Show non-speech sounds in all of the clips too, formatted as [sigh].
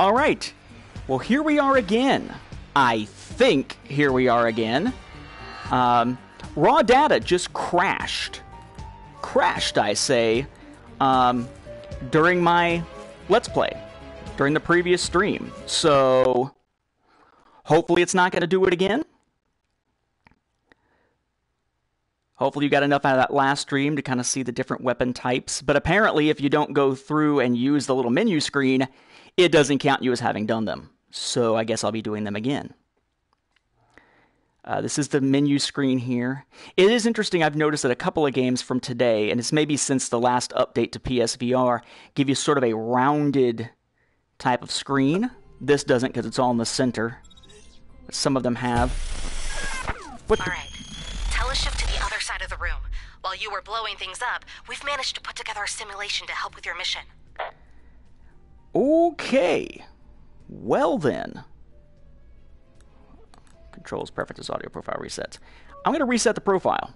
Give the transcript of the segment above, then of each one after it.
All right. Well, here we are again. I think here we are again. Um, raw data just crashed. Crashed, I say, um, during my Let's Play, during the previous stream. So, hopefully, it's not going to do it again. Hopefully, you got enough out of that last stream to kind of see the different weapon types. But apparently, if you don't go through and use the little menu screen, it doesn't count you as having done them. So I guess I'll be doing them again. Uh, this is the menu screen here. It is interesting, I've noticed that a couple of games from today, and it's maybe since the last update to PSVR, give you sort of a rounded type of screen. This doesn't because it's all in the center. Some of them have. What all right. Teleshift to the other side of the room. While you were blowing things up, we've managed to put together a simulation to help with your mission. Okay. Well then. Controls, preferences, audio profile resets. I'm going to reset the profile.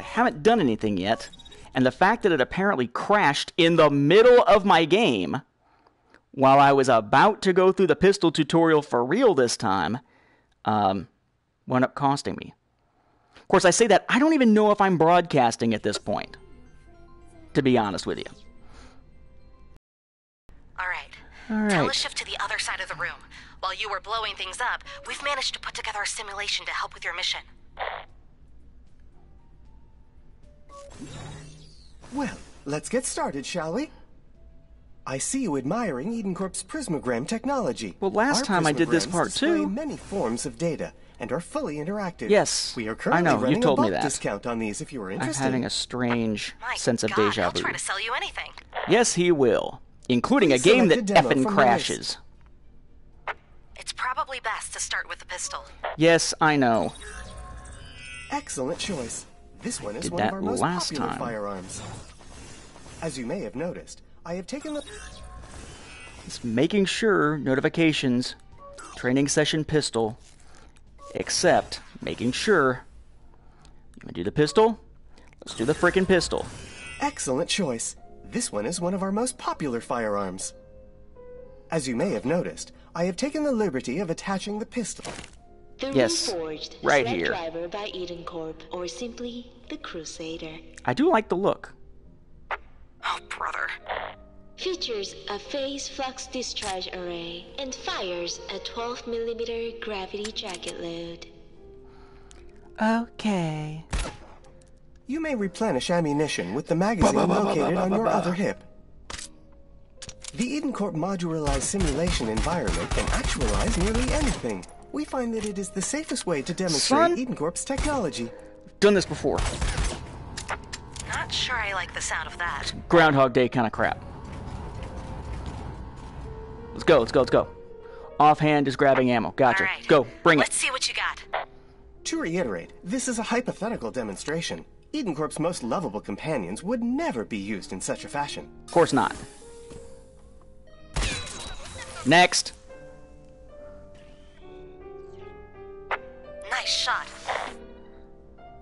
I haven't done anything yet, and the fact that it apparently crashed in the middle of my game while I was about to go through the pistol tutorial for real this time um, wound up costing me. Of course, I say that I don't even know if I'm broadcasting at this point to be honest with you. All right. All right. Teleshift to the other side of the room. While you were blowing things up, we've managed to put together a simulation to help with your mission. Well, let's get started, shall we? I see you admiring EdenCorp's prismogram technology. Well, last Our time I did this part too. many forms of data, and are fully interactive. Yes, we are currently I know. running You told a me that. discount on these if you are interested. I'm having a strange My sense of God, deja he'll vu. try to sell you anything. Yes, he will, including Please a game that select a effing crashes. It's probably best to start with the pistol. Yes, I know. Excellent choice. This one is Did one that of our most last popular time. firearms. As you may have noticed, I have taken the It's making sure notifications, training session pistol, except making sure. You want to do the pistol? Let's do the frickin' pistol. excellent choice. This one is one of our most popular firearms. As you may have noticed, I have taken the liberty of attaching the pistol. The Yes, Reforged, right here. Driver by Eden Corp, or simply the Crusader. I do like the look. Oh, brother. Features a phase flux discharge array and fires a 12mm gravity jacket load. Okay. You may replenish ammunition with the magazine located on your other hip. The EdenCorp modularized simulation environment can actualize nearly anything. We find that it is the safest way to demonstrate Son? EdenCorp's technology. Done this before. Not sure I like the sound of that. Groundhog Day kind of crap. Let's go, let's go, let's go. Offhand is grabbing ammo. Gotcha. All right. Go, bring it. Let's see what you got. To reiterate, this is a hypothetical demonstration. EdenCorp's most lovable companions would never be used in such a fashion. Of course not. Next. Nice shot.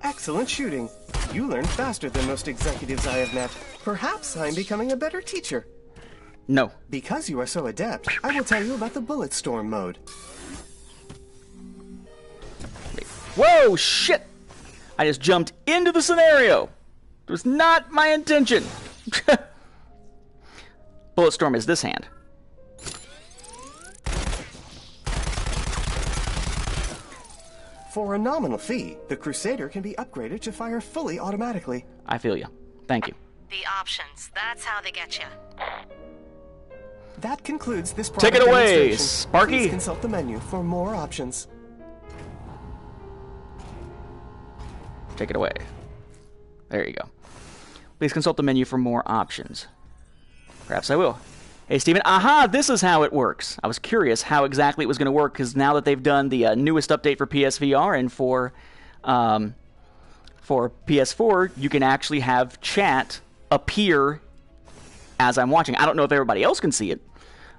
Excellent shooting. You learn faster than most executives I have met. Perhaps I'm becoming a better teacher. No. Because you are so adept, I will tell you about the bullet storm mode. Whoa, shit! I just jumped into the scenario. It was not my intention. [laughs] Bulletstorm is this hand. For a nominal fee, the Crusader can be upgraded to fire fully automatically. I feel you. Thank you. The options. That's how they get you. That concludes this Take it away. Sparky. Please consult the menu for more options. Take it away. There you go. Please consult the menu for more options. Perhaps I will. Hey, Steven. Aha, this is how it works. I was curious how exactly it was going to work because now that they've done the uh, newest update for PSVR and for um, for PS4, you can actually have chat appear as I'm watching. I don't know if everybody else can see it,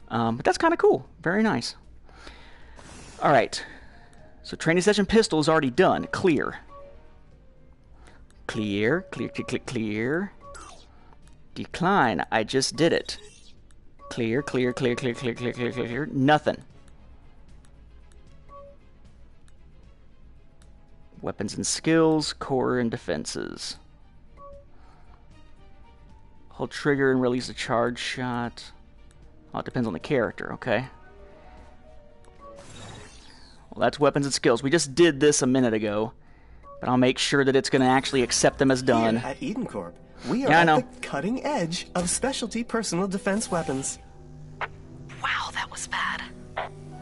um, but that's kind of cool. Very nice. All right. So training session pistol is already done. Clear. Clear, clear, clear, clear, clear. Decline. I just did it. Clear, clear, clear, clear, clear, clear, clear, clear, clear. Nothing. Weapons and skills, core and defenses. Hold trigger and release a charge shot. Oh, it depends on the character, okay. Well, that's weapons and skills. We just did this a minute ago, but I'll make sure that it's going to actually accept them as done. Here at EdenCorp, we are Yeah, at the cutting edge of specialty personal defense weapons. Wow, that was bad.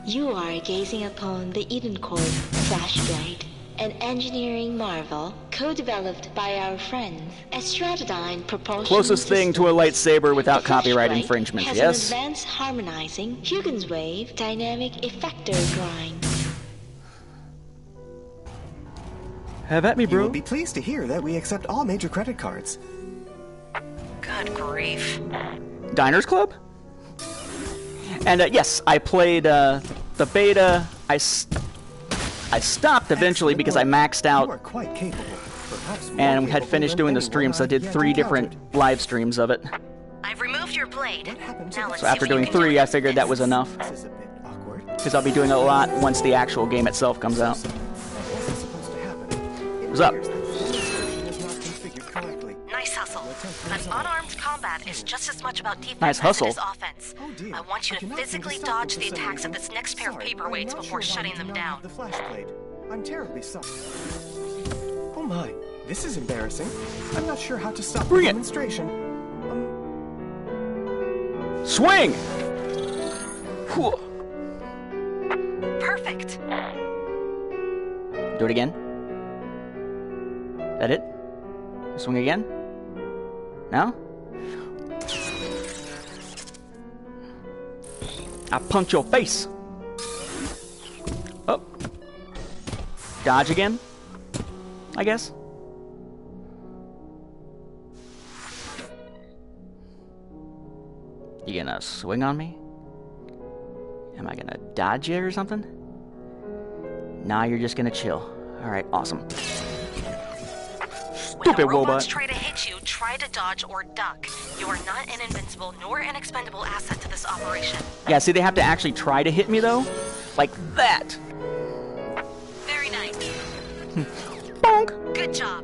You are gazing upon the Eden Corp Flashblade, an engineering marvel co-developed by our friends. A Stratodyne propulsion Closest thing to a lightsaber without The copyright Flashblade infringement, has yes? an advanced harmonizing Huygens wave dynamic effector grind. Have at me, bro. You will be pleased to hear that we accept all major credit cards. Good grief. Diners Club? And uh, yes, I played uh, the beta. I, st I stopped eventually because I maxed out. and we had finished doing the streams. So I did three different live streams of it. I've removed your blade. So after doing three, I figured that was enough. Because I'll be doing a lot once the actual game itself comes out. What's up? Nice hustle. But unarmed combat is just as much about defense Nice as hustle. it is offense. Oh dear. I want you to physically dodge the attacks of this next pair of Sorry, I'm paperweights before sure shutting them down. have The flashblade. I'm terribly sorry. Oh my, this is embarrassing. I'm not sure how to stop Bring the it. demonstration. Um, Swing! Cool. Perfect. Do it again. That it? Swing again? No? I punch your face. Oh. Dodge again? I guess. You gonna swing on me? Am I gonna dodge you or something? Nah, you're just gonna chill. Alright, awesome. When Stupid robots robot. try to hit you, try to dodge or duck. You are not an invincible nor an expendable asset to this operation. Yeah, see, they have to actually try to hit me, though? Like that. Very nice. [laughs] Bonk! Good job.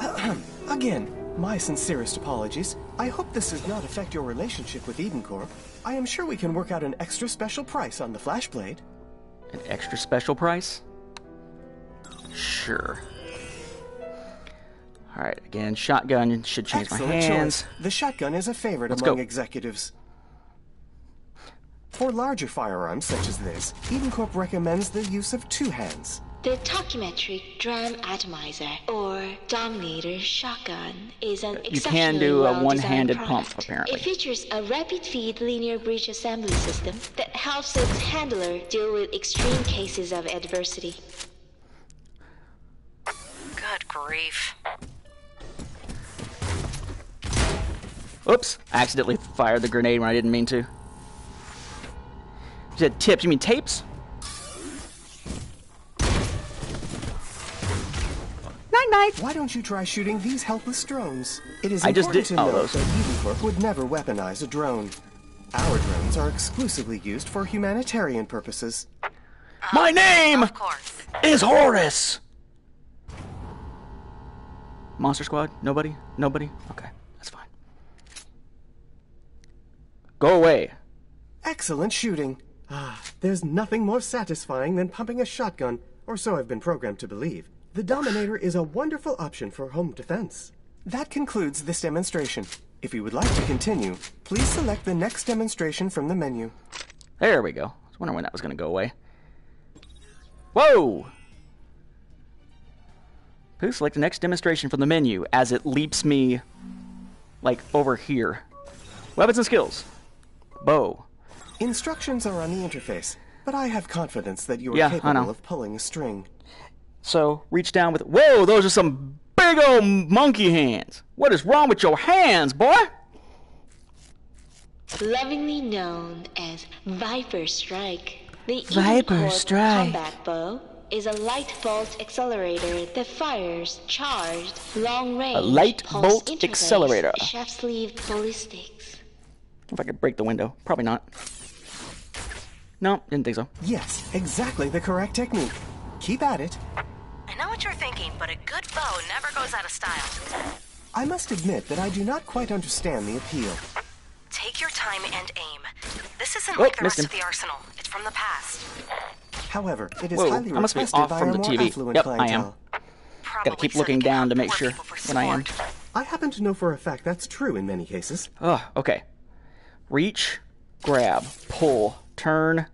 [coughs] Again, my sincerest apologies. I hope this does not affect your relationship with EdenCorp. I am sure we can work out an extra special price on the flashblade. An extra special price? Sure. Alright, again, shotgun should change Excellent my hands. choice. The shotgun is a favorite Let's among go. executives. For larger firearms such as this, EdenCorp recommends the use of two hands. The Tachymetric Drum Atomizer, or Dominator Shotgun, is an You can do a exceptionally well-designed one-handed product. pump, apparently. It features a rapid feed linear breech assembly system that helps its handler deal with extreme cases of adversity. Good grief. Oops, I accidentally fired the grenade when I didn't mean to. You said tips, you mean tapes? Night night! Why don't you try shooting these helpless drones? It is I just important did- to oh, note those. that EdenCorp would never weaponize a drone. Our drones are exclusively used for humanitarian purposes. My name Of is Horace! Monster Squad? Nobody? Nobody? Okay, that's fine. Go away. Excellent shooting. Ah, there's nothing more satisfying than pumping a shotgun, or so I've been programmed to believe. The Dominator is a wonderful option for home defense. That concludes this demonstration. If you would like to continue, please select the next demonstration from the menu. There we go. I was wondering when that was going to go away. Whoa! Please select the next demonstration from the menu as it leaps me, like, over here. Weapons and skills. Bow. Instructions are on the interface, but I have confidence that you are Yeah, capable of pulling a string. So, reach down with. Whoa, those are some big old monkey hands. What is wrong with your hands, boy? Lovingly known as Viper Strike, the Viper Edencorp Strike. combat bow is a light bolt accelerator that fires charged, long-range A light bolt accelerator. shaft-sleeved ballistics. If I could break the window. Probably not. No, didn't think so. Yes, exactly the correct technique. Keep at it. I know what you're thinking, but a good bow never goes out of style. I must admit that I do not quite understand the appeal. Take your time and aim. This isn't Oh, like the rest him. of the arsenal. It's from the past. However, it is Whoa, highly I must be off by from the more TV. affluent Yep, I am. clientele. Probably keep so looking down to make sure for when I am. I happen to know for a fact that's true in many cases. Oh, okay. Reach, grab, pull, turn,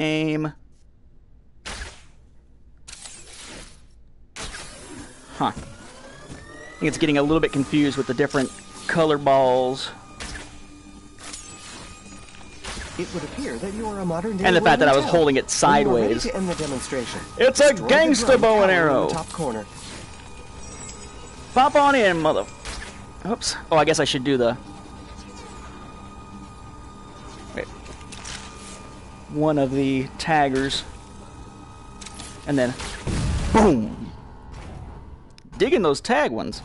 aim. Huh. I think it's getting a little bit confused with the different color balls It would appear that you are a modern day and the fact that I was holding it When you are ready sideways. to end the demonstration. It's a the gangster bow and arrow. top corner. Pop on in, mother. Oops. Oh, I guess I should do the. One of the taggers. And then. Boom! Digging those tag ones.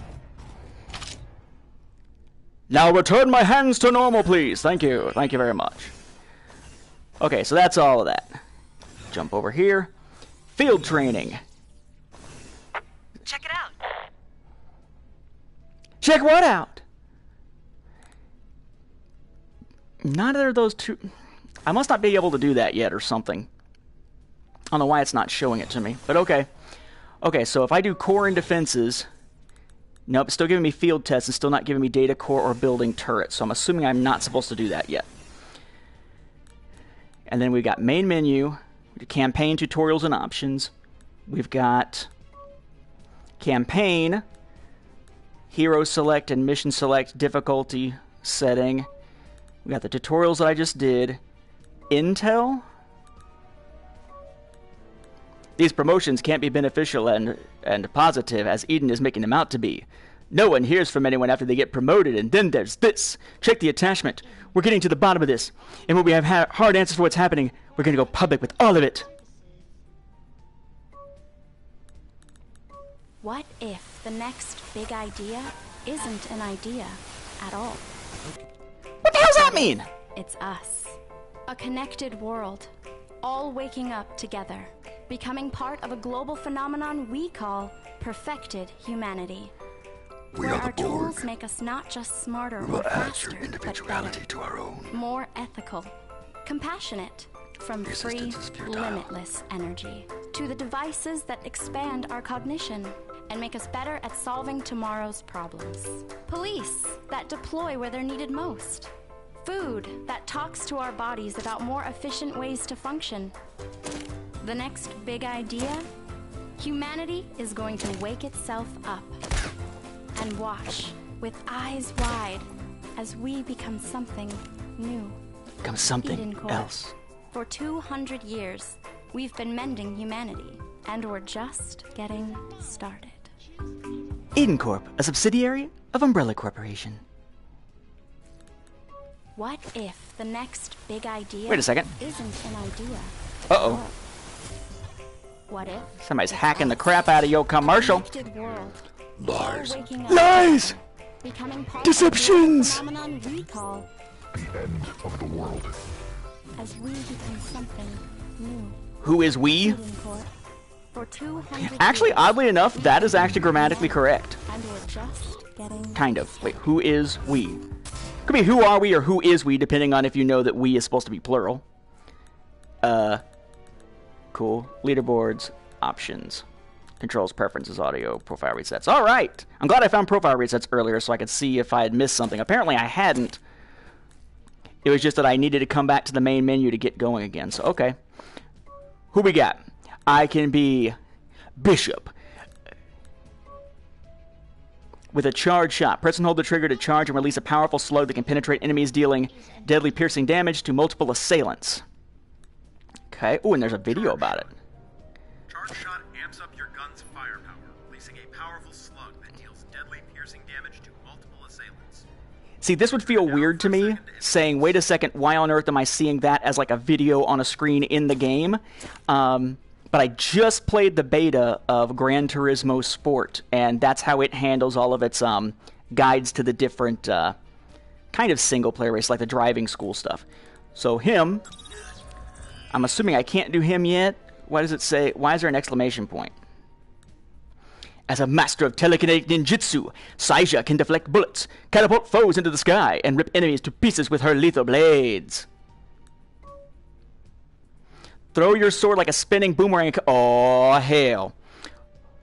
Now return my hands to normal, please. Thank you. Thank you very much. Okay, so that's all of that. Jump over here. Field training. Check it out. Check what out? Neither of those two. I must not be able to do that yet or something. I don't know why it's not showing it to me, but okay. Okay, so if I do core and defenses. Nope, it's still giving me field tests and still not giving me data core or building turrets, so I'm assuming I'm not supposed to do that yet. And then we've got main menu, campaign tutorials and options. We've got campaign, hero select and mission select difficulty setting. We got the tutorials that I just did. Intel. These promotions can't be beneficial and, and positive as Eden is making them out to be. No one hears from anyone after they get promoted, and then there's this. Check the attachment. We're getting to the bottom of this. And when we have ha- hard answers for what's happening, we're going to go public with all of it. What if the next big idea isn't an idea at all? What the hell does that mean? It's us. A connected world, all waking up together, becoming part of a global phenomenon we call perfected humanity. We where are our the Borg. tools make us not just smarter We will or add faster, but individuality better, to our own. more ethical, compassionate, from The free, assistance is futile. limitless energy to the devices that expand our cognition and make us better at solving tomorrow's problems. Police that deploy where they're needed most. Food that talks to our bodies about more efficient ways to function. The next big idea? Humanity is going to wake itself up and watch with eyes wide as we become something new. Become something else. For 200 years, we've been mending humanity, and we're just getting started. Eden Corp, a subsidiary of Umbrella Corporation. What if the next big idea Wait a second. isn't an idea? Uh oh. What if Somebody's hacking the crap out of your commercial. connected world, Lies. all waking up, Lies! becoming part Deceptions! Of a phenomenon The end of the world. as we become something new. Who is we? For Actually, years, oddly enough, that is actually grammatically correct. and we're just getting Kind of. Wait, who is we? Could be who are we or who is we, depending on if you know that we is supposed to be plural. Uh, cool. Leaderboards, options, controls, preferences, audio, profile resets. All right. I'm glad I found profile resets earlier so I could see if I had missed something. Apparently, I hadn't. It was just that I needed to come back to the main menu to get going again. So, okay. Who we got? I can be Bishop. With a charge shot, press and hold the trigger to charge and release a powerful slug that can penetrate enemies, dealing deadly piercing damage to multiple assailants. Okay. Oh, and there's a video about it. Charge shot amps up your gun's firepower, releasing a powerful slug that deals deadly piercing damage to multiple assailants. See, this would feel weird to me, saying, wait a second, why on earth am I seeing that as like a video on a screen in the game? Um, but I just played the beta of Gran Turismo Sport, and that's how it handles all of its um, guides to the different uh, kind of single player race, like the driving school stuff. So him, I'm assuming I can't do him yet. Why does it say? Why is there an exclamation point? As a master of telekinetic ninjutsu, Saija can deflect bullets, catapult foes into the sky, and rip enemies to pieces with her lethal blades. Throw your sword like a spinning boomerang. Oh, hell.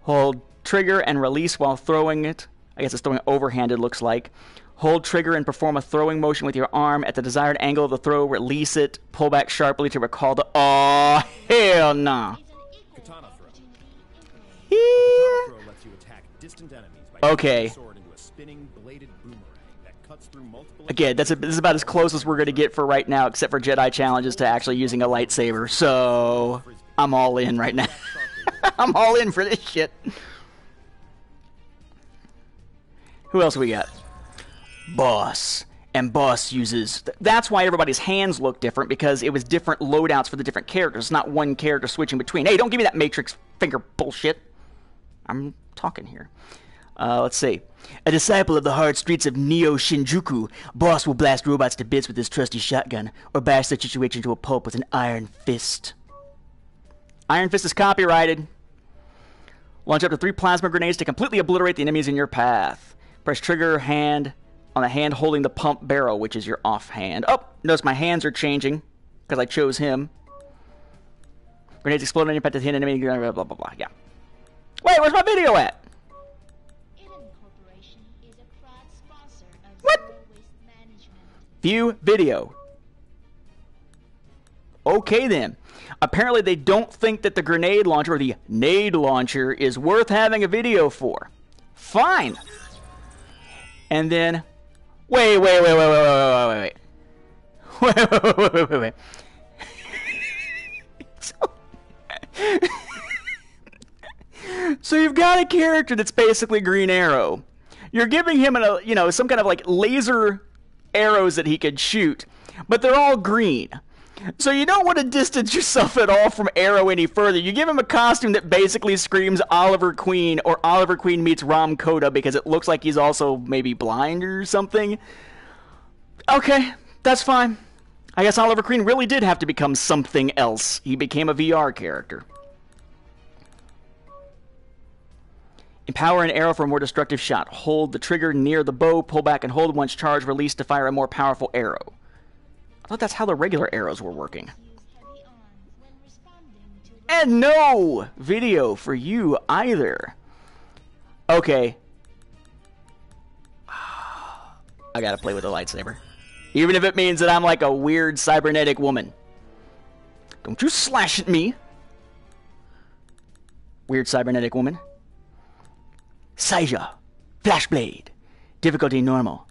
Hold trigger and release while throwing it. I guess it's throwing overhanded, looks like. Hold trigger and perform a throwing motion with your arm at the desired angle of the throw. Release it. Pull back sharply to recall the. Oh, hell nah. Katana throw. Yeah. Throw lets you attack distant enemies by Okay. Again, that's a, this is about as close as we're going to get for right now, except for Jedi challenges to actually using a lightsaber. So I'm all in right now. [laughs] I'm all in for this shit. Who else we got? Boss. And Boss uses. That's why everybody's hands look different because it was different loadouts for the different characters, not one character switching between. Hey, don't give me that Matrix finger bullshit. I'm talking here. Uh, let's see. A disciple of the hard streets of Neo Shinjuku, Boss will blast robots to bits with his trusty shotgun, or bash their situation to a pulp with an iron fist. Iron Fist is copyrighted. Launch up to three plasma grenades to completely obliterate the enemies in your path. Press trigger hand on the hand holding the pump barrel, which is your off hand. Oh, notice my hands are changing because I chose him. Grenades explode on impact to hit enemy. Blah blah blah. Yeah. Wait, where's my video at? View video. Okay then. Apparently they don't think that the grenade launcher or the nade launcher is worth having a video for. Fine. And then wait, wait, wait, wait, wait, wait, wait, wait, wait. Wait, wait, wait, wait, wait, wait. so, you've got a character that's basically Green Arrow. You're giving him a you know some kind of like laser arrows that he could shoot, but they're all green. So you don't want to distance yourself at all from Arrow any further. You give him a costume that basically screams Oliver Queen or Oliver Queen meets Rom Koda because it looks like he's also maybe blind or something. Okay, that's fine. I guess Oliver Queen really did have to become something else. He became a VR character. Empower an arrow for a more destructive shot. Hold the trigger near the bow, pull back and hold once charged, release to fire a more powerful arrow. I thought that's how the regular arrows were working. And no video for you either. Okay. [sighs] I gotta play with a lightsaber. Even if it means that I'm like a weird cybernetic woman. Don't you slash at me. Weird cybernetic woman. Saija. Flashblade. Difficulty normal.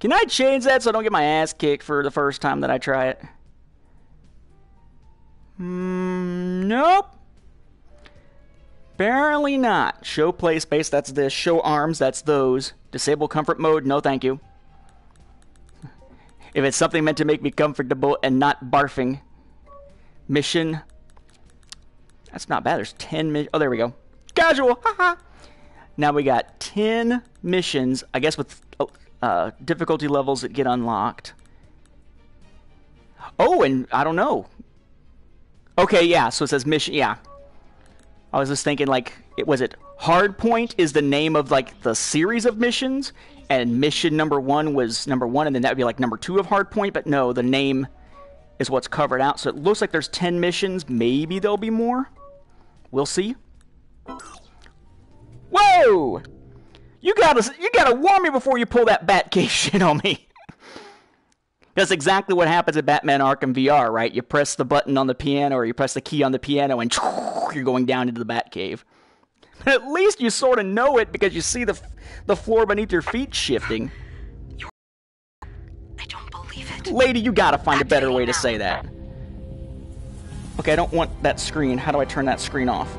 Can I change that so I don't get my ass kicked for the first time that I try it? Mm, nope. Apparently not. Show play space, that's this. Show arms, that's those. Disable comfort mode, no thank you. If it's something meant to make me comfortable and not barfing. Mission. That's not bad. There's 10 missions. Oh, there we go. Casual. Now we got 10 missions, I guess with uh, difficulty levels that get unlocked. Oh, and I don't know. Okay, yeah, so it says mission. Yeah. I was just thinking, like, it was it Hardpoint is the name of like the series of missions, and mission number one was number one, and then that would be like number two of Hardpoint. But no, the name is what's covered out. So it looks like there's ten missions. Maybe there'll be more. We'll see. Whoa! You gotta you gotta warn me before you pull that Batcave [laughs] shit on me. That's exactly what happens at Batman Arkham VR, right? You press the button on the piano or you press the key on the piano and [laughs] you're going down into the Batcave. But [laughs] at least you sort of know it because you see the the floor beneath your feet shifting. I don't believe it. Lady, you gotta find a better way to say that. Okay, I don't want that screen. How do I turn that screen off?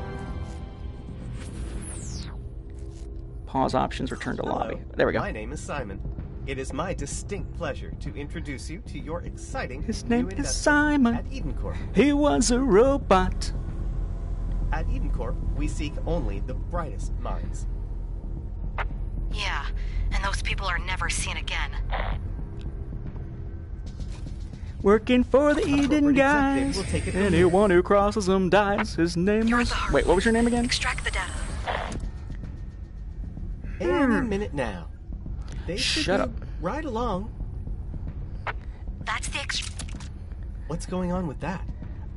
Pause options, return to lobby. There we go. My name is Simon. It is my distinct pleasure to introduce you to your exciting His new name is Simon. at Eden Corp. He was a robot. At EdenCorp, we seek only the brightest minds. Yeah, and those people are never seen again. Working for the Eden guys. executive will take it Anyone who crosses them dies. His name You're was. the. Wait, what was your name again? Extract the data Any minute now. They should Shut be up. Right along. That's the ex- What's going on with that?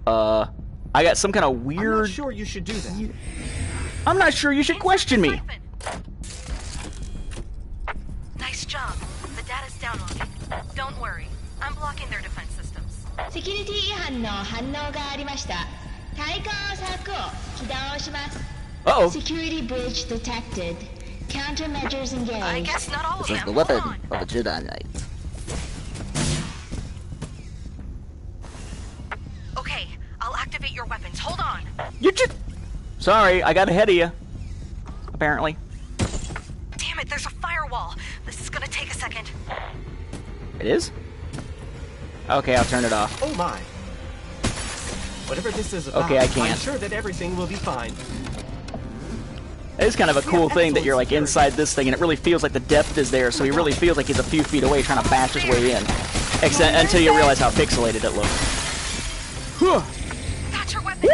Uh, I got some kind of I'm not weird. sure you should do that. I'm not sure you should question me. Nice job. The data's downloaded. Don't worry. I'm blocking their defense systems. セキュリティ違反の反応がありました対抗策を起動します Uh oh. Security breach detected Countermeasures I engaged guess not all of This is the weapon of a Jedi Knight. Okay, I'll activate your weapons. Hold on. You just. Sorry, I got ahead of you. Apparently. Damn it, there's a firewall. This is gonna take a second. It is? Okay, I'll turn it off. Oh my. Whatever this is about, Okay, I can't. I'm sure that everything will be fine. It is kind of a cool thing that you're like inside this thing and it really feels like the depth is there, so he really feels like he's a few feet away trying to bash his way in. Except until you realize how pixelated it looks. Got your weapons.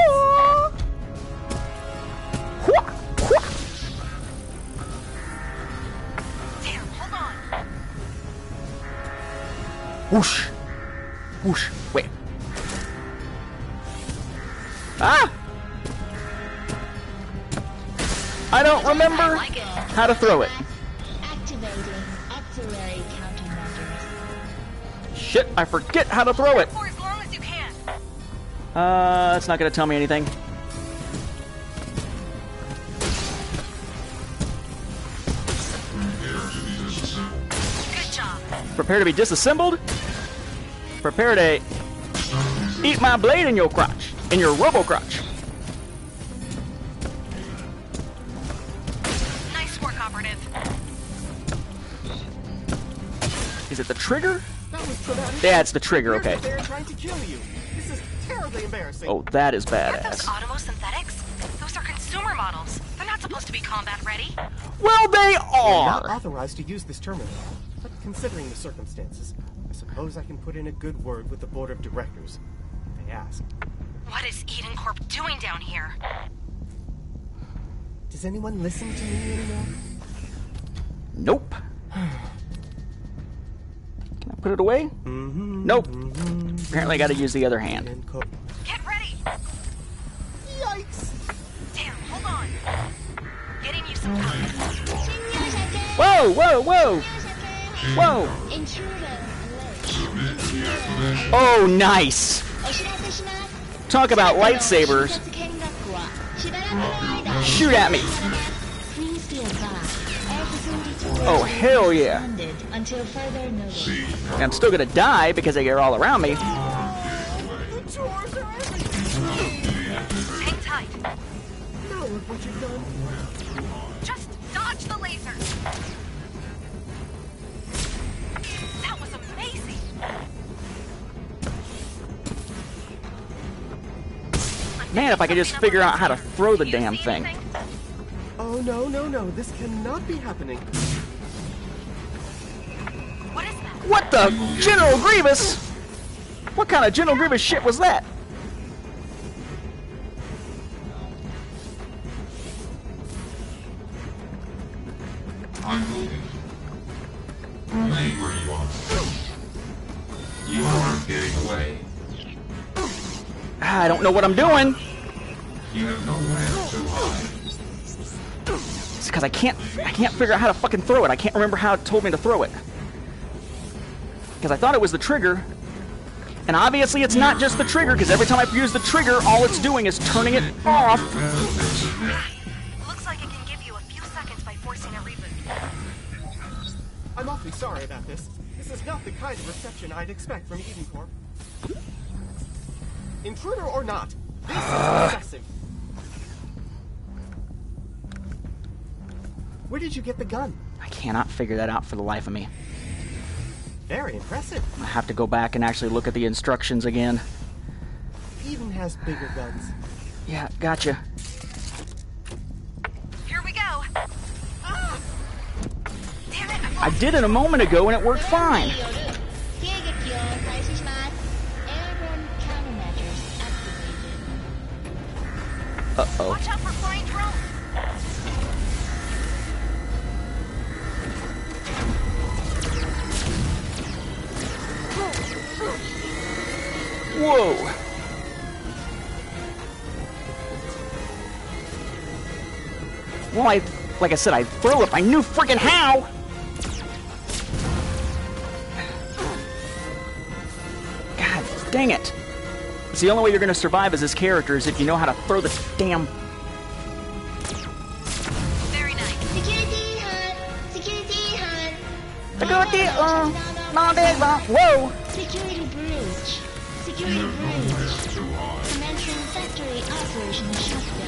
Damn, hold on. Whoosh. Whoosh. Wait. Ah! I don't remember I like how to throw it. Activating auxiliary countermeasures Shit, I forget how to throw it. For as long as you can. Uh, it's not gonna tell me anything. Prepare to be disassembled. Prepare to eat my blade in your crotch. In your robo crotch. Trigger? That was. Yeah, it's the trigger, okay. that They're trying to kill you. This is terribly embarrassing. Oh, that is Aren't those badass. Automo synthetics? Those are consumer models. They're not supposed to be combat ready. Well, they I'm not are. authorized to use this terminal, but considering the circumstances, I suppose I can put in a good word with the board of directors. If they ask. What is Eden Corp doing down here? Does anyone listen to me anymore? Nope. [sighs] [sighs] [sighs] Can I put it away? Nope. Apparently I gotta use the other hand. Get ready! Yikes! Damn, hold on. Getting you some time. Whoa, whoa, whoa! Whoa! Oh, nice! Talk about lightsabers. Shoot at me! Oh, hell yeah. funded until further notice And I'm still gonna die because they are all around me. Hang tight. Now look what you've done. Just dodge the laser. That was amazing. Man, if I could just figure out how to throw the damn thing. Oh no, no, no, this cannot be happening. What is that? What the? General Grievous? What kind of General Grievous shit was that? Remain where you are. You aren't getting away. I don't know what I'm doing. You have nowhere to hide. It's because I can't I can't figure out how to fucking throw it. I can't remember how it told me to throw it. Because I thought it was the trigger. And obviously it's not just the trigger, because every time I use the trigger, all it's doing is turning it off. Looks like it can give you a few seconds by forcing a reboot. I'm awfully sorry about this. This is not the kind of reception I'd expect from Eden Corp. Intruder or not, this is excessive. Where did you get the gun? I cannot figure that out for the life of me. Very impressive. I have to go back and actually look at the instructions again. Even has bigger guns. Yeah, gotcha. Here we go. Damn it, I, did it a moment ago and it worked fine. Uh-oh. Whoa! Well, I, like I said, I throw it. I knew freaking how! God dang it. It's the only way you're gonna survive as this character is if you know how to throw the damn... Very nice. Security hunt! Security hunt! Security, uh, uh whoa! Security breach Security breach Commencing factory operation shutdown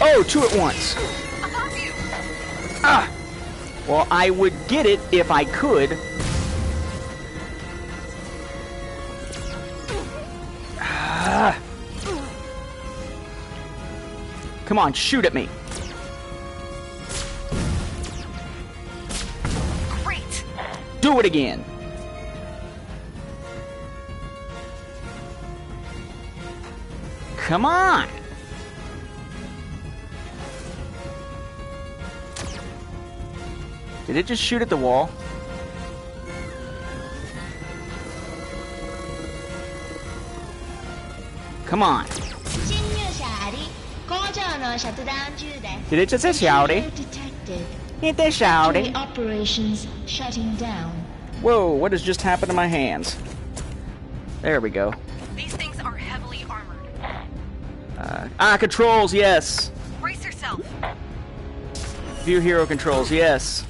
Oh, two at once. Ah! Well, I would get it if I could. Ah. Come on, shoot at me. Great. Do it again. Come on! Did it just shoot at the wall? Come on. Did it just say shouty? It did shouty. Operations shutting down. Whoa, what has just happened to my hands? There we go. Ah, controls, yes. Brace yourself. View hero controls, yes.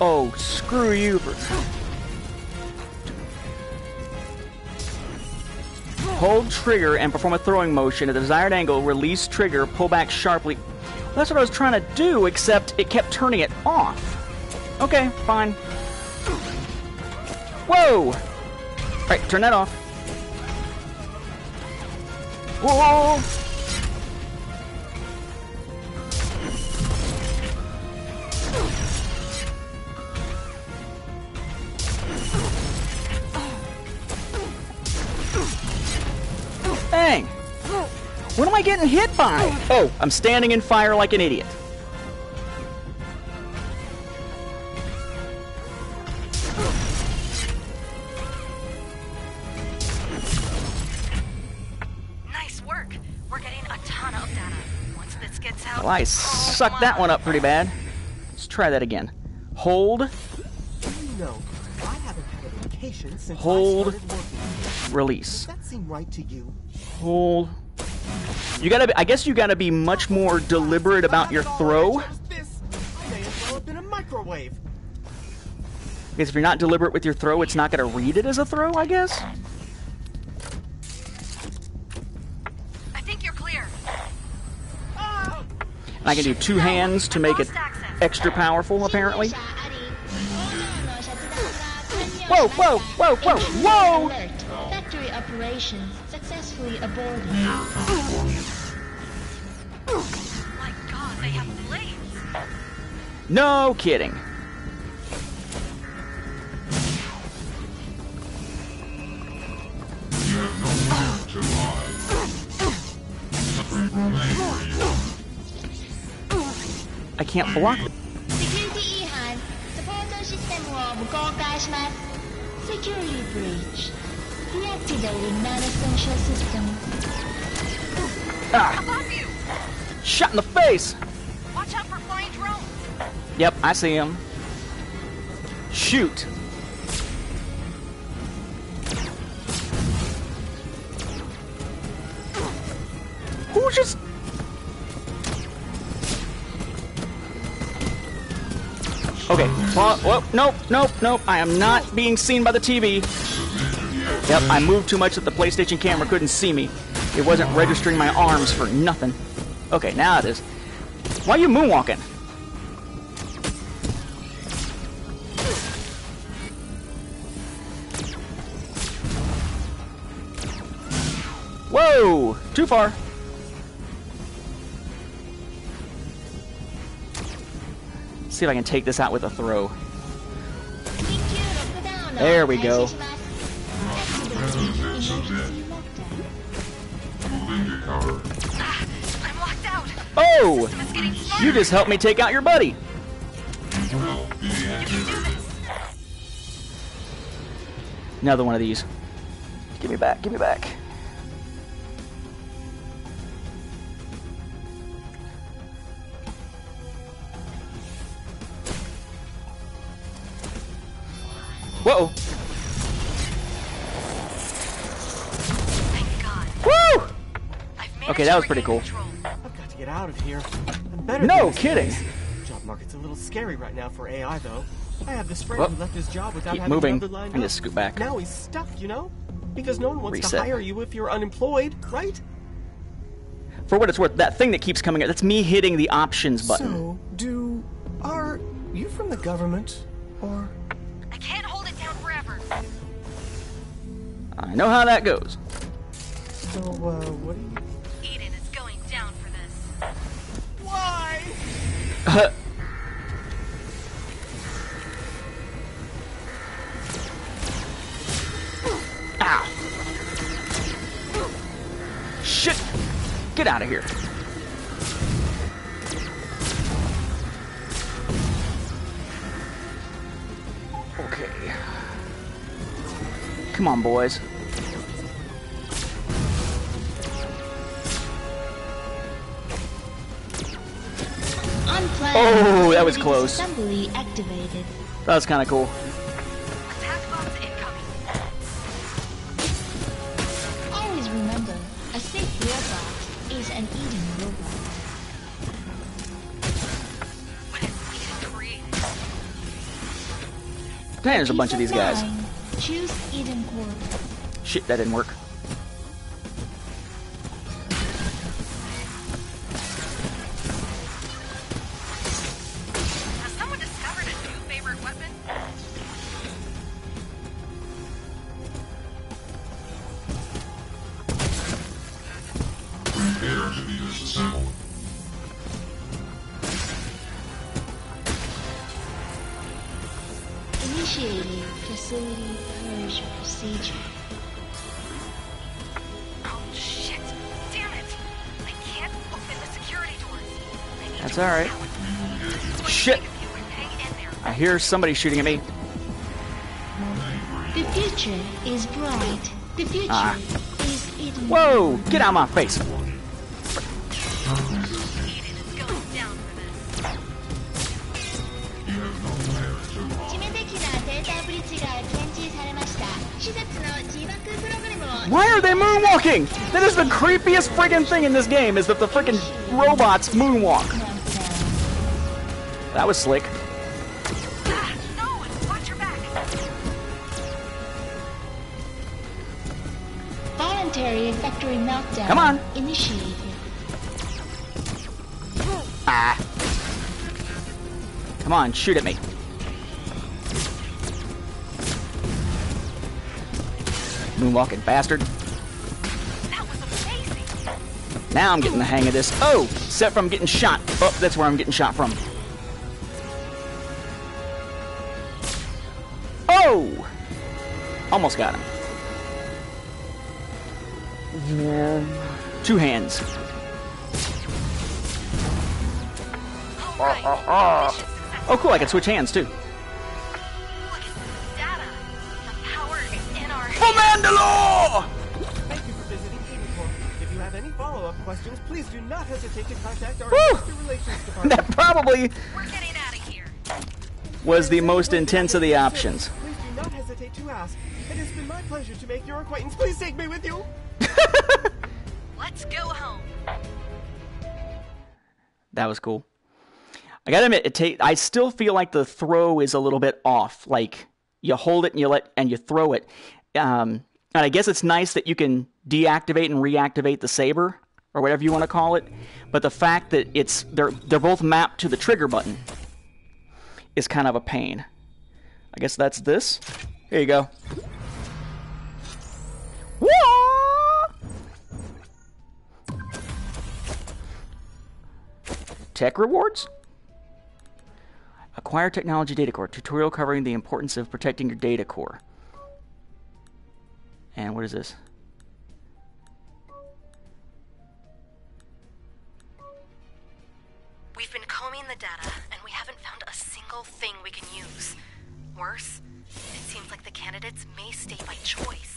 Oh, screw you. For... Hold trigger and perform a throwing motion at the desired angle. Release trigger, pull back sharply. That's what I was trying to do, except it kept turning it off. Okay, fine. Whoa! Alright, turn that off. Whoa! I getting hit by? Oh, I'm standing in fire like an idiot. Nice work. We're getting a ton of data. Once this gets out. Well, I oh, sucked that one up pretty bad. Let's try that again. Hold, No, I haven't had a vacation since Hold. I started working. release. Does that seem right to you? Hold. You gotta. Be, I guess you gotta be much more deliberate about your throw. Because if you're not deliberate with your throw, it's not gonna read it as a throw. I guess. I think you're clear. And I can do two hands to make it extra powerful, apparently. Whoa! Whoa! Whoa! Whoa! Whoa! Factory operations successfully aborted. My mm. god, they have blades! No kidding. I can't block it. Security breach. Deactivating non-essential system Ah! Above you. Shot in the face! Watch out for flying drones. Yep, I see him. Shoot! Who just. Okay. Well, whoa, nope, nope, nope. I am not being seen by the TV. Yep, I mm-hmm. moved too much that the PlayStation camera couldn't see me. It wasn't registering my arms for nothing. Okay, now it is. Why are you moonwalking? Whoa! Too far. See if I can take this out with a throw. There we go. Oh! It's getting harder. You just helped me take out your buddy. Another one of these. Give me back, give me back. Whoa! Thank God. Woo! Okay, that was pretty cool. control. Out of here. I'm better No than kidding. place. Job market's a little scary right now for AI, though. I have this friend Well, who left his job without keep having moving. another lined And up. just scoot back. Now he's stuck, you know? Because no one wants Reset. to hire you if you're unemployed, right? For what it's worth, that thing that keeps coming up, that's me hitting the options button. So, do are you from the government or I can't hold it down forever. I know how that goes. so? Uh, what do you? Ow! Shit! Get out of here. Okay. Come on, boys. Oh, that was close. That was kind of cool. Always remember, a safe robot is an Eden robot. What has Eden created? Dang, there's a bunch of these guys. Choose Eden Corp. Shit, that didn't work. That's alright. Shit! I hear somebody shooting at me. The future is bright. The future ah. is hidden. Whoa! Get out of my face! Why are they moonwalking? That is the creepiest friggin' thing in this game, is that the friggin' robots moonwalk. That was slick. No! Watch your back. Voluntary factory meltdown Come on. initiated. Ah. Come on, shoot at me. Moonwalking bastard. That was amazing. Now I'm getting the hang of this. Oh, except from getting shot. Oh, that's where I'm getting shot from. Almost got him. Two hands. All right. Mission success. Oh, cool, I can switch hands too. Look at this data. The power is in our hands. Commandalore! Thank you for visiting EdenCorp. If you have any follow-up questions, please do not hesitate to contact our Woo! relations [laughs] department. That probably We're getting out of here. was the most intense of the options. Pleasure to make your acquaintance. Please take me with you. [laughs] Let's go home. That was cool. I gotta admit, it take. I still feel like the throw is a little bit off. Like you hold it and you let and you throw it. Um, and I guess it's nice that you can deactivate and reactivate the saber or whatever you want to call it. But the fact that it's they're they're both mapped to the trigger button is kind of a pain. I guess that's this. Here you go. Tech rewards? Acquire technology data core. Tutorial covering the importance of protecting your data core. And what is this? We've been combing the data, and we haven't found a single thing we can use. Worse, it seems like the candidates may stay by choice.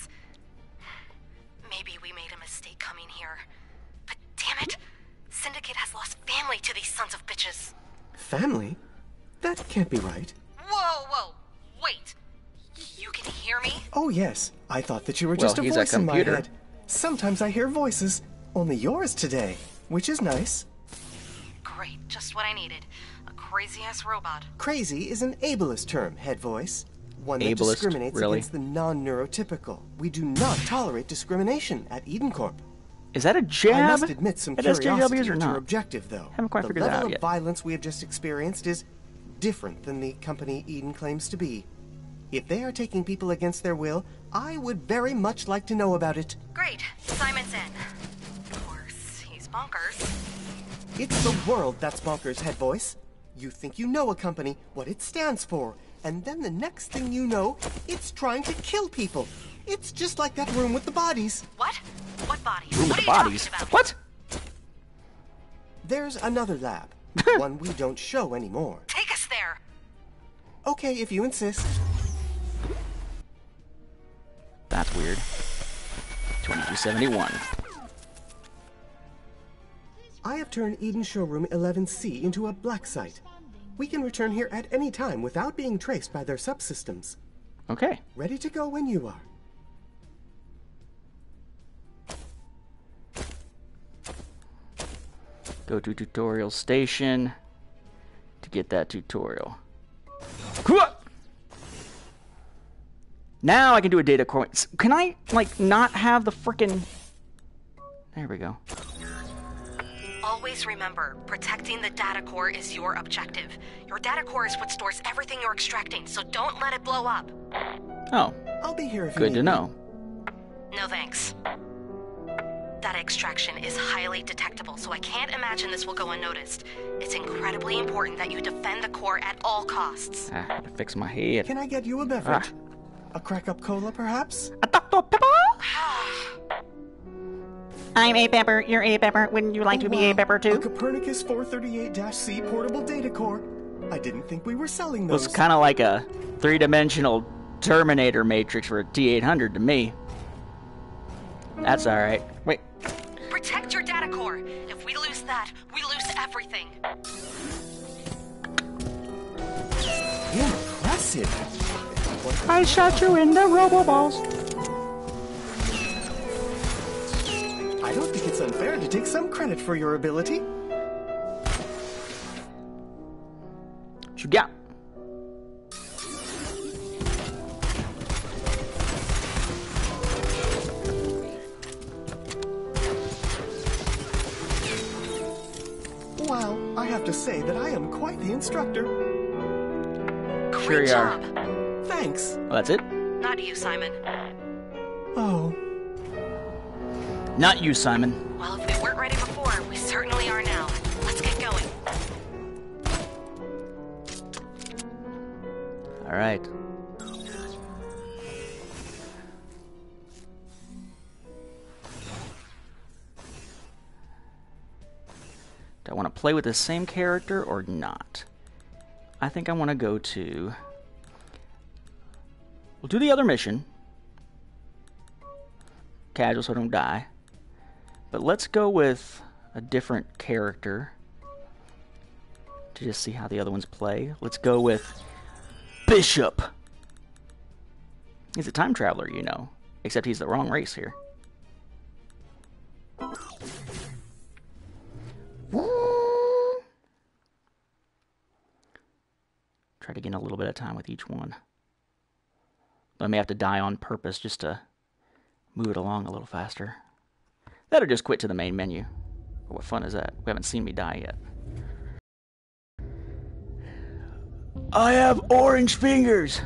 These sons of bitches. Family? That can't be right. Whoa, whoa, wait! You can hear me? Oh, yes. I thought that you were Well, just a he's a voice in my head. Sometimes I hear voices, only yours today, which is nice. Great, just what I needed. A crazy ass robot. Crazy is an ableist term, head voice. One that Ableist? discriminates Really? against the non neurotypical. We do not tolerate discrimination at EdenCorp. Is that a jab I must admit some at curiosity SJWs or your not? objective, though. Haven't quite the figured that level out of yet. violence we have just experienced is different than the company Eden claims to be. If they are taking people against their will, I would very much like to know about it. Great, Simon's in. Of course, he's bonkers. It's the world that's bonkers, head voice. You think you know a company, what it stands for, and then the next thing you know, it's trying to kill people. It's just like that room with the bodies. What? What bodies? Room what with are you bodies. talking about? What? There's another lab, [laughs] one we don't show anymore. Take us there. Okay, if you insist. That's weird. 2271. I have turned Eden Showroom 11C into a black site. We can return here at any time without being traced by their subsystems. Okay. Ready to go when you are. Go to tutorial station to get that tutorial. Now I can do a data core. Can I, like, not have the frickin'... There we go. Always remember, protecting the data core is your objective. Your data core is what stores everything you're extracting, so don't let it blow up. Oh, I'll be here if you good need to me. know. No thanks. Data extraction is highly detectable, so I can't imagine this will go unnoticed. It's incredibly important that you defend the core at all costs. Ah, I fix my head. Can I get you a beverage? Ah. A crack up cola, perhaps? A Dr. Pepper? [sighs] I'm a pepper. You're a pepper. Wouldn't you like to be a Wow, pepper A too? Copernicus 438-C portable data core. I didn't think we were selling those. It was kind of like a three-dimensional Terminator Matrix for a T-800 to me. That's alright. Wait, Protect your data core. If we lose that, we lose everything. Impressive. I shot you in the robo-balls. I don't think it's unfair to take some credit for your ability. What you say that I am quite the instructor. Great Sure you are. job. Thanks. Oh, that's it? Not you, Simon. Oh, Not you, Simon. Play with the same character or not? I think I want to go to. We'll do the other mission. Casual so I don't die. But let's go with a different character to just see how the other ones play. Let's go with Bishop. He's a time traveler, you know. Except he's the wrong race here. Try to gain a little bit of time with each one. I may have to die on purpose just to move it along a little faster. That'll just quit to the main menu. What fun is that? We haven't seen me die yet. I have orange fingers!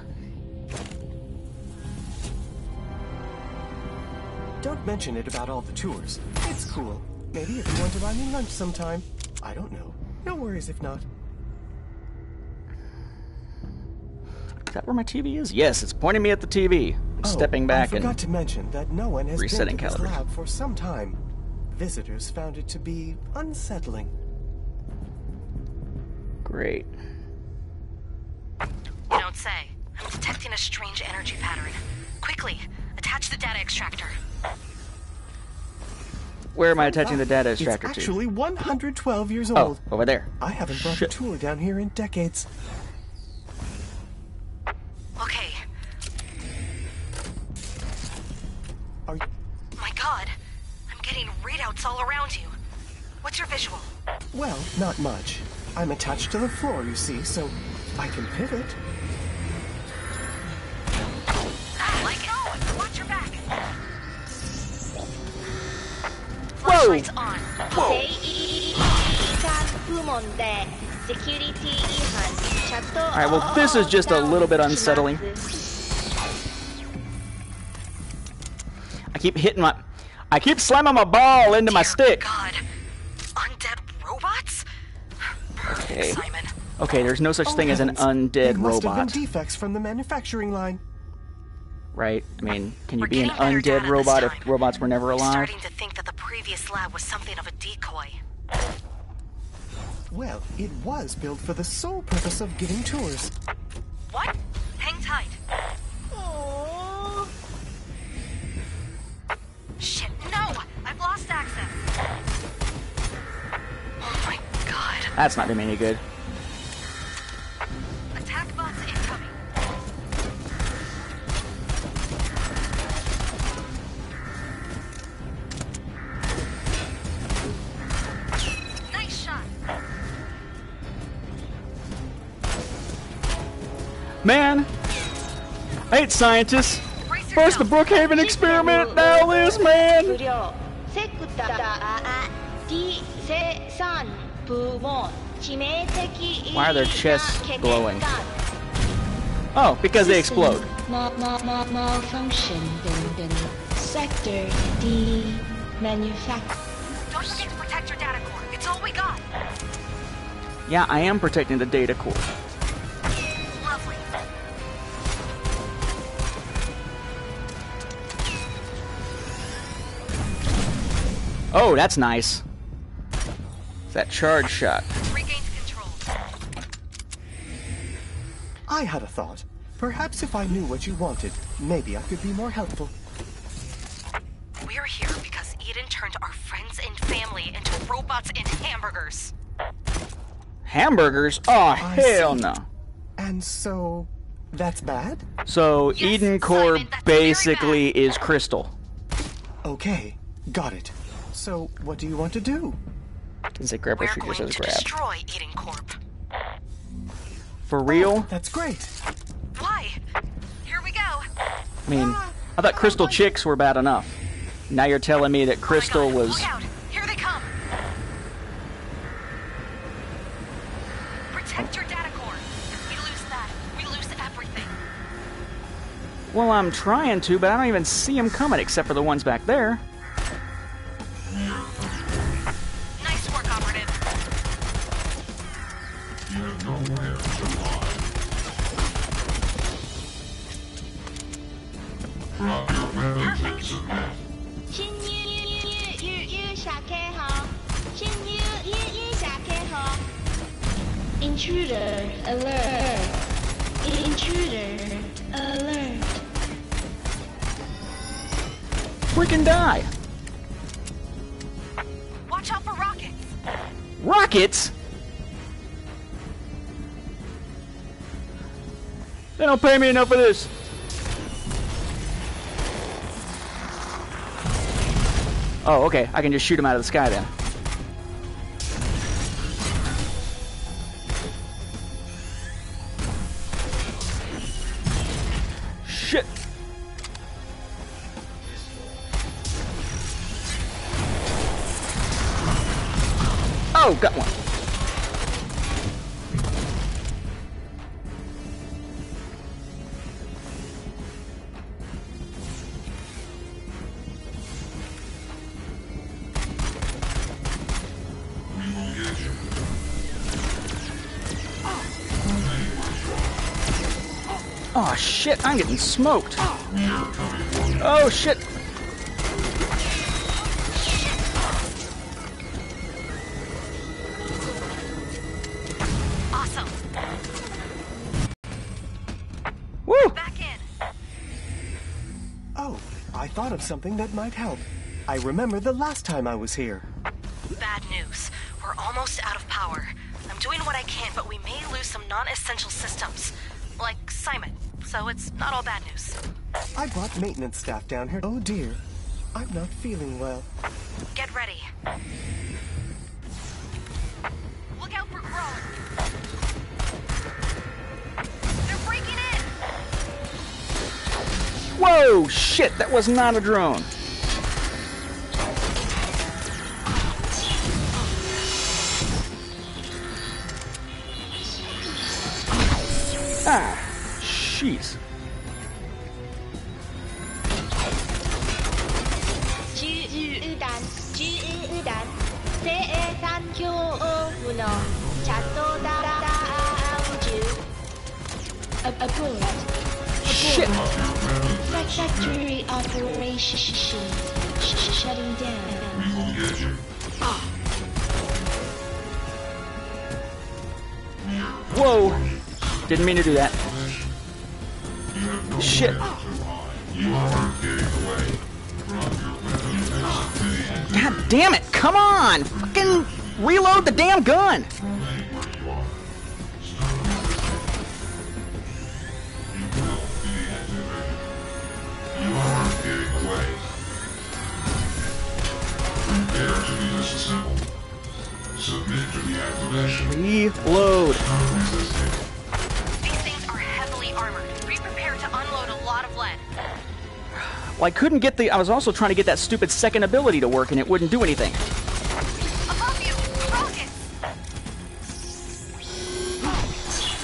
don't mention it about all the tours. It's cool. Maybe if you want to buy me lunch sometime. I don't know. No worries if not. That where my TV is? Yes, it's pointing me at the TV. I'm Oh, stepping back I forgot and to mention that no one has resetting been to this calibration. lab for some time. Visitors found it to be unsettling. great. You don't say. I'm detecting a strange energy pattern. Quickly, attach the data extractor. Where am I attaching the ah, data extractor to? It's extractor actually 112 years oh, old. Oh, over there. I haven't brought Shit. a tour down here in decades. what's all around you. What's your visual? Well, not much. I'm attached to the floor, you see, so I can pivot. Ah, I like it. Watch your back. Flashlights on. Whoa. Alright, well oh, this is oh, just a little bit unsettling. I keep hitting my I keep slamming my ball into my Dear stick. God. Undead robots? Okay. Simon. Okay, there's no such Oh, thing as an heavens. They undead must have been defects from the manufacturing line. right? I mean, can you We're be an getting better data undead robot if robots were never alive? I'm alive? starting to think that the previous lab was something of a decoy. Well, it was built for the sole purpose of giving tours. What? Hang tight. Shit, no! I've lost access. Oh my god. That's not doing me any good. Attack bots incoming. Nice shot. Man, I hate scientists first the Brookhaven experiment, now this, man! Why are their chests glowing? Oh, because they explode. Sector D. Manufacture. Don't forget to protect your data core. It's all we got. Yeah, I am protecting the data core. Oh, that's nice. It's that charge shot. I had a thought. Perhaps if I knew what you wanted, maybe I could be more helpful. We're here because Eden turned our friends and family into robots and hamburgers. Hamburgers? Oh, hell see. no. And so, that's bad? So Yes, Eden Corp Simon, basically is Crystal. Okay, got it. So, what do you want to do? Is it grab or We're she just going to grab? destroy Eden Corp. For real? Oh, that's great. Why? Here we go. I mean, ah. I thought Crystal Chicks were bad enough. Now you're telling me that oh Crystal oh was. Look out! Here they come. Protect your data core. If we lose that, we lose everything. Well, I'm trying to, but I don't even see them coming except for the ones back there. Enough for this. Oh, okay. I can just shoot him out of the sky then. I'm getting smoked. Oh shit. Awesome. Woo! Back in. Oh, I thought of something that might help. I remember the last time I was here. Bad news. We're almost out of power. I'm doing what I can, but we may lose some non-essential systems. Like Simon. So it's not all bad news. I brought maintenance staff down here. Oh dear. I'm not feeling well. Get ready. Look out for Crow. They're breaking in. Whoa! Shit, that was not a drone. Get the. I was also trying to get that stupid second ability to work, and it wouldn't do anything. Above you! Rockets!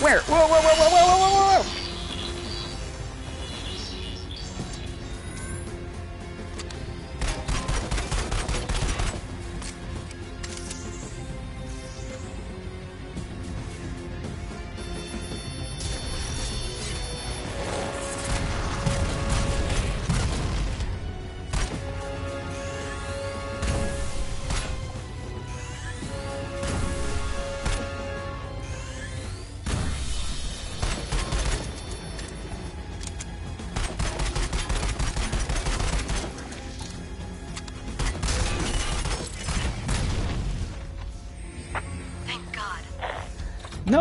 Where? Whoa, whoa, whoa, whoa, whoa, whoa, whoa, whoa!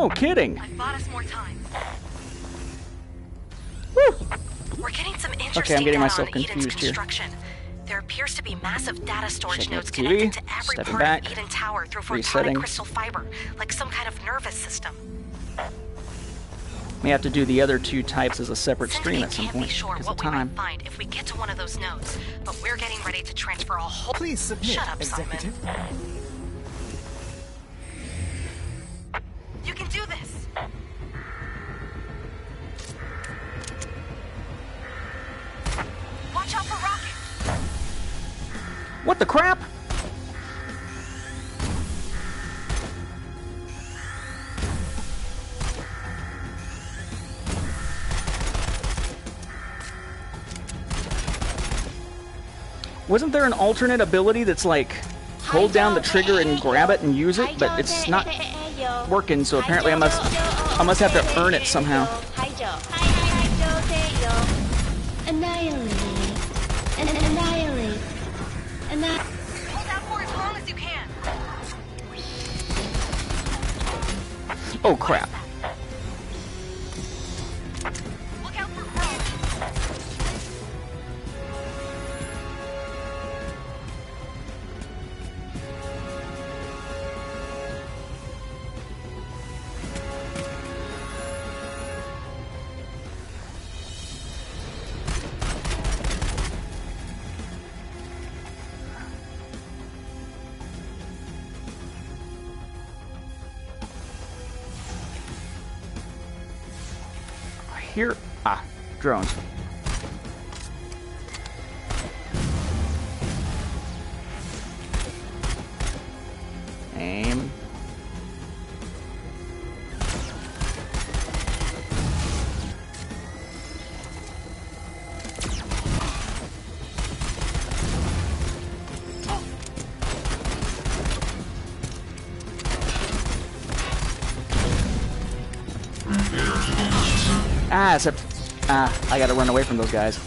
No kidding. I've bought us more time. Woo! We're getting some interesting getting data myself on Eden's confused here. There appears to be massive data storage Checking nodes out the TV, connected to every stepping part back, of Eden Tower through photonic resetting. crystal fiber, like some kind of nervous system. We have to do the other two types as a separate Syndicate stream at some can't be point sure because what of we time. might find if we get to one of those nodes, but we're getting ready to transfer a whole. Please submit, Shut up, Executive. Simon. There an alternate ability that's like hold down the trigger and grab it and use it, but it's not working, so apparently I must I must have to earn it somehow. Annihilate. An- Annihilate. Annihilate. Hold out drones. I gotta run away from those guys.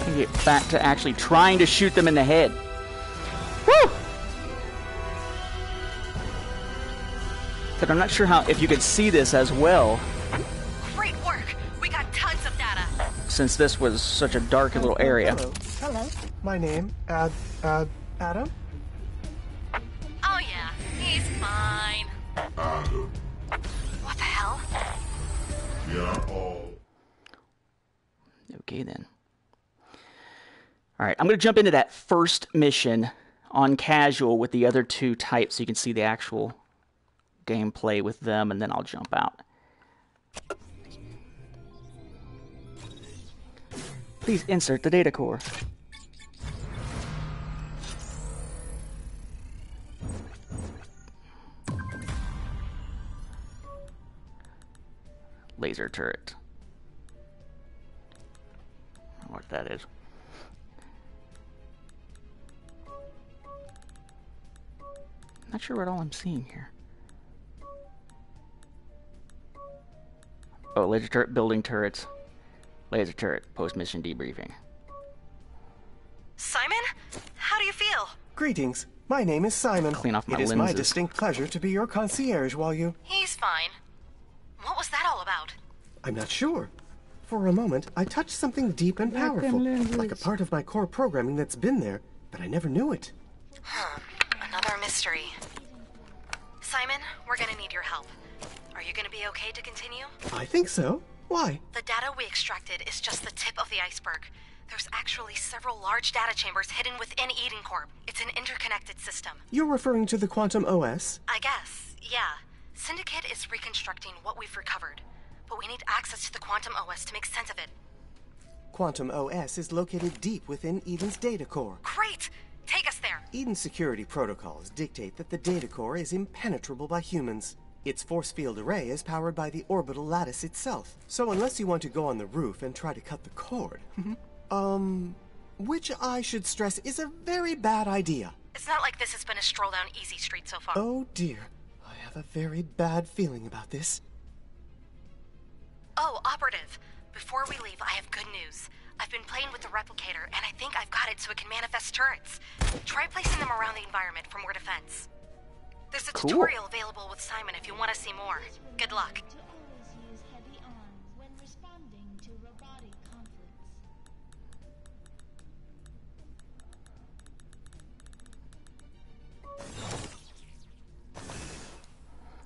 I get back to actually trying to shoot them in the head. Woo! But I'm not sure how if you could see this as well, Great work! We got tons of data. since this was such a dark little area. Hello. Hello. My name, Ad, Ad, Adam? Then. All right, I'm going to jump into that first mission on casual with the other two types so you can see the actual gameplay with them, and then I'll jump out. Please insert the data core. Laser turret. I don't know What that is. Not sure what all I'm seeing here. Oh, laser turret, building turrets. Laser turret, post mission debriefing. Simon? How do you feel? Greetings. My name is Simon. Clean off my It is my distinct pleasure to be your concierge while you. He's fine. What was that all about? I'm not sure. For a moment, I touched something deep and powerful, like a part of my core programming that's been there, but I never knew it. Huh. Another mystery. Simon, we're gonna need your help. Are you gonna be okay to continue? I think so. Why? The data we extracted is just the tip of the iceberg. There's actually several large data chambers hidden within Eden Corp. It's an interconnected system. You're referring to the Quantum OS? I guess, yeah. Syndicate is reconstructing what we've recovered, but we need access to the Quantum OS to make sense of it. Quantum OS is located deep within Eden's data core. Great! Take us there! Eden's security protocols dictate that the data core is impenetrable by humans. Its force field array is powered by the orbital lattice itself. So unless you want to go on the roof and try to cut the cord, [laughs] um, which I should stress is a very bad idea. It's not like this has been a stroll down easy street so far. Oh dear, I have a very bad feeling about this. Oh, operative. Before we leave, I have good news. I've been playing with the replicator, and I think I've got it so it can manifest turrets. Try placing them around the environment for more defense. There's a Cool. tutorial available with Simon if you want to see more. Good luck. To always use heavy arms when responding to robotic conflicts.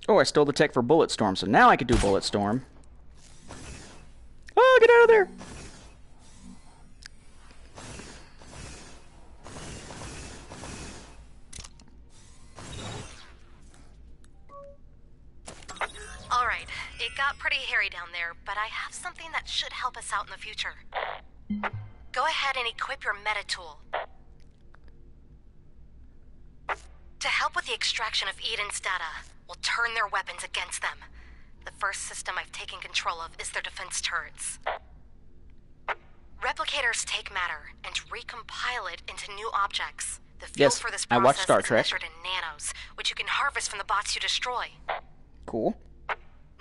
Oh, I stole the tech for Bulletstorm, so now I could do Bulletstorm. Oh, get out of there! All right, it got pretty hairy down there, but I have something that should help us out in the future. Go ahead and equip your meta tool. To help with the extraction of Eden's data, we'll turn their weapons against them. The first system I've taken control of is their defense turrets. Replicators take matter and recompile it into new objects. The field Yes, for this I process watched Star is Trek. measured in nanos, which you can harvest from the bots you destroy. Cool.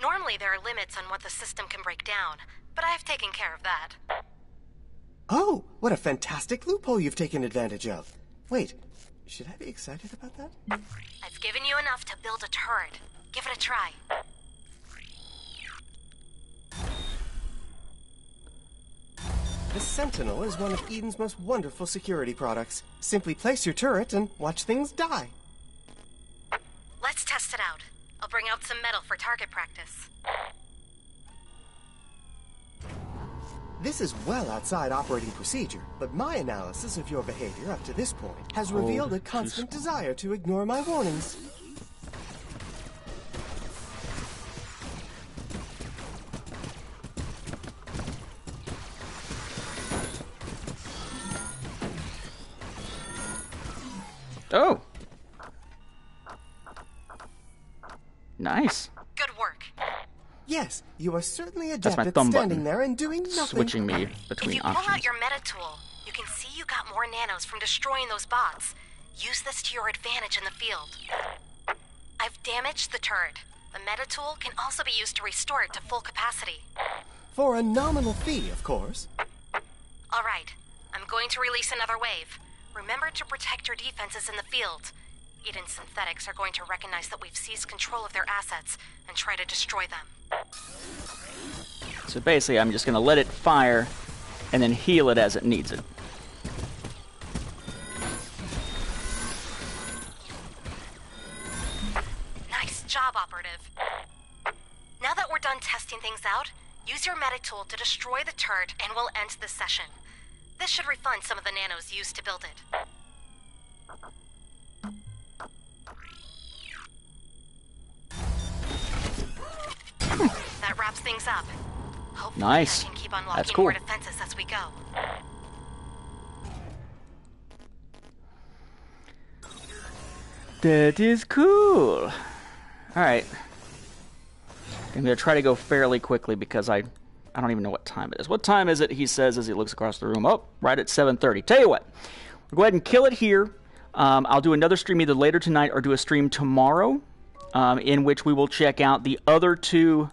Normally, there are limits on what the system can break down, but I've taken care of that. Oh, what a fantastic loophole you've taken advantage of. Wait, should I be excited about that? I've given you enough to build a turret. Give it a try. The Sentinel is one of Eden's most wonderful security products. Simply place your turret and watch things die. Let's test it out. I'll bring out some metal for target practice. This is well outside operating procedure, but my analysis of your behavior up to this point has oh, revealed a constant desire to ignore my warnings. Oh! Nice. Good work. Yes, you are certainly That's adept my at thumb standing button. there and doing nothing. Switching me between options. If you pull out your meta tool, you can see you got more nanos from destroying those bots. Use this to your advantage in the field. I've damaged the turret. The meta tool can also be used to restore it to full capacity. For a nominal fee, of course. All right, I'm going to release another wave. Remember to protect your defenses in the field. Eden Synthetics are going to recognize that we've seized control of their assets and try to destroy them. So basically, I'm just going to let it fire and then heal it as it needs it. Nice job, Operative. Now that we're done testing things out, use your meta tool to destroy the turret and we'll end this session. This should refund some of the nanos used to build it. That wraps things up. Hopefully Nice. I can keep unlocking That's cool. more defenses as we go. That is cool. Alright. I'm going to try to go fairly quickly because I I don't even know what time it is. What time is it, he says as he looks across the room. Oh, right at 7.30. Tell you what. We'll go ahead and kill it here. Um, I'll do another stream either later tonight or do a stream tomorrow um, in which we will check out the other two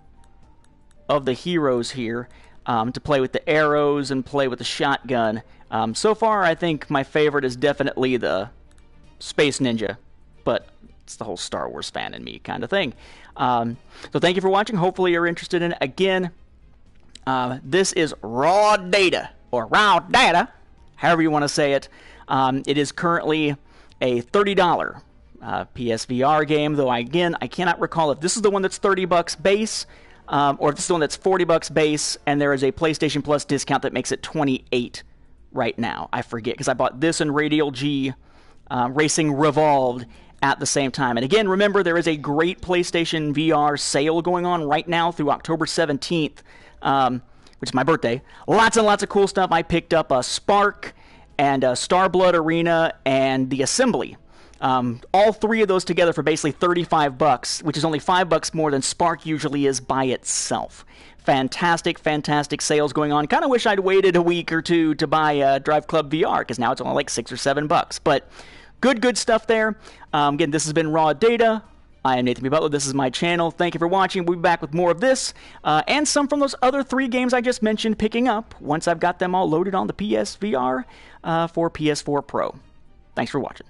of the heroes here um, to play with the arrows and play with the shotgun. Um, so far, I think my favorite is definitely the Space Ninja, but it's the whole Star Wars fan in me kind of thing. Um, so thank you for watching. Hopefully, you're interested in it. Again, uh, this is raw data or raw data, however you want to say it. Um, it is currently a $30 uh, PSVR game, though I, again I cannot recall if this is the one that's 30 bucks base. Um, or if this is the one that's 40 bucks base, and there is a PlayStation Plus discount that makes it 28 right now. I forget because I bought this and Radial G uh, Racing Revolved at the same time. And again, remember there is a great PlayStation VR sale going on right now through October 17th, um, which is my birthday. Lots and lots of cool stuff. I picked up a Sparc and a Starblood Arena and the Assembly. Um, all three of those together for basically 35 bucks, which is only 5 bucks more than Sparc usually is by itself. Fantastic, fantastic sales going on. Kind of wish I'd waited a week or two to buy uh, Drive Club VR because now it's only like 6 or 7 bucks. But good, good stuff there. Um, again, this has been Raw Data. I am Nathan P. Butler. This is my channel. Thank you for watching. We'll be back with more of this uh, and some from those other three games I just mentioned picking up once I've got them all loaded on the PSVR uh, for PS4 Pro. Thanks for watching.